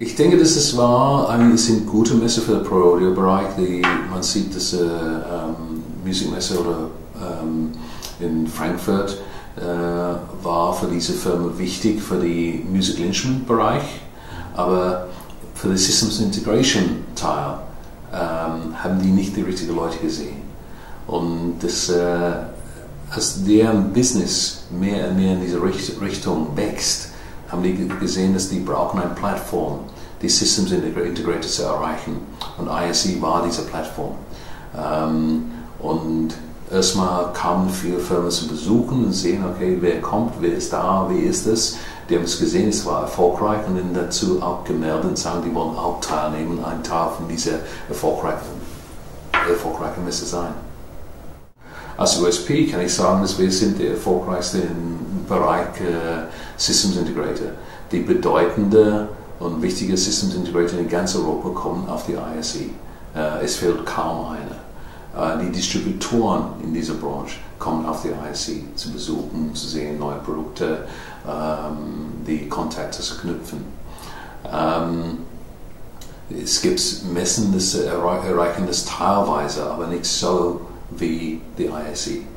Ich denke, dass es war, eine, es sind gute Messe für den Pro-Audio-Bereich. Man sieht, dass äh, ähm, Musikmesse oder ähm, in Frankfurt äh, war für diese Firma wichtig für den Musical Instrument Bereich, aber für den Systems Integration Teil ähm, haben die nicht die richtigen Leute gesehen. Und das, äh, als deren Business mehr und mehr in diese Richtung wächst, haben die gesehen, dass die brauchen eine Plattform, die Systems Integrator zu erreichen. Und ISE war diese Plattform. Ähm, und erstmal kamen viele Firmen zu besuchen und sehen, okay, wer kommt, wer ist da, wie ist es. Die haben es gesehen, es war erfolgreich und dann dazu auch gemeldet und sagen, die wollen auch teilnehmen, ein Teil von dieser erfolgreichen, erfolgreichen Messe sein. Als USP kann ich sagen, dass wir sind der erfolgreichste im Bereich äh, Systems Integrator. Die bedeutende und wichtige Systems Integrator in ganz Europa kommen auf die ISE. Äh, es fehlt kaum einer. Äh, die Distributoren in dieser Branche kommen auf die ISE zu besuchen, zu sehen, neue Produkte, die Kontakte zu knüpfen. Es gibt Messen, das erreichen das teilweise, aber nicht so wie the ISE.